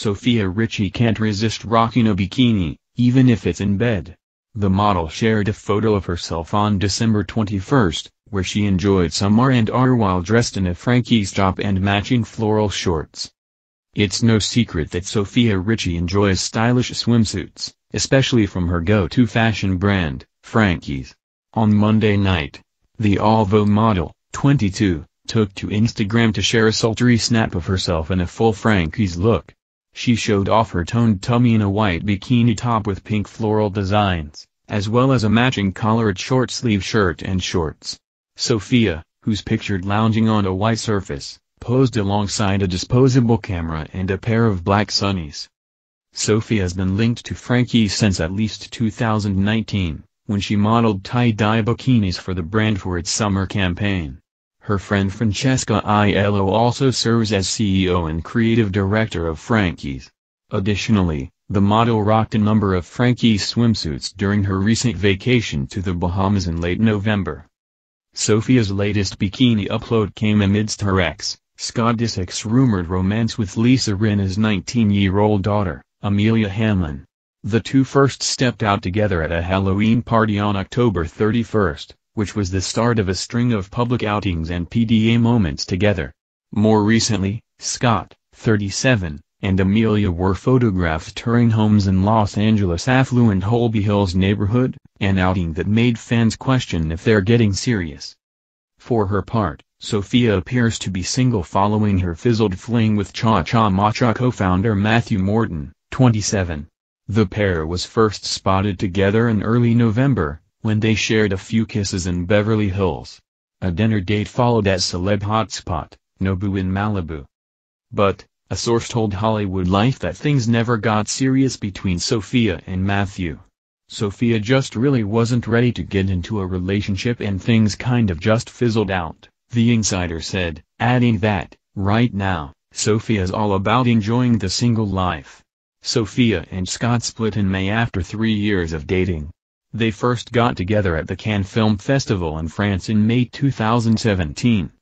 Sofia Richie can't resist rocking a bikini, even if it's in bed. The model shared a photo of herself on December 21, where she enjoyed some R&R while dressed in a Frankie's top and matching floral shorts. It's no secret that Sofia Richie enjoys stylish swimsuits, especially from her go-to fashion brand, Frankie's. On Monday night, the Volvo model, 22, took to Instagram to share a sultry snap of herself in a full Frankie's look. She showed off her toned tummy in a white bikini top with pink floral designs, as well as a matching collared short-sleeve shirt and shorts. Sofia, who's pictured lounging on a white surface, posed alongside a disposable camera and a pair of black sunnies. Sofia has been linked to Frankie since at least 2019, when she modeled tie-dye bikinis for the brand for its summer campaign. Her friend Francesca Aiello also serves as CEO and creative director of Frankie's. Additionally, the model rocked a number of Frankie's swimsuits during her recent vacation to the Bahamas in late November. Sofia's latest bikini upload came amidst her ex, Scott Disick's rumored romance with Lisa Rinna's 19-year-old daughter, Amelia Hamlin. The two first stepped out together at a Halloween party on October 31, which was the start of a string of public outings and PDA moments together. More recently, Scott, 37, and Amelia were photographed touring homes in Los Angeles' affluent Holmby Hills neighborhood, an outing that made fans question if they're getting serious. For her part, Sofia appears to be single following her fizzled fling with Cha Cha Matcha co-founder Matthew Morton, 27. The pair was first spotted together in early November, when they shared a few kisses in Beverly Hills. A dinner date followed at celeb hotspot, Nobu in Malibu. But, a source told Hollywood Life that things never got serious between Sofia and Matthew. Sofia just really wasn't ready to get into a relationship and things kind of just fizzled out, the insider said, adding that, right now, Sofia's all about enjoying the single life. Sofia and Scott split in May after three years of dating. They first got together at the Cannes Film Festival in France in May 2017.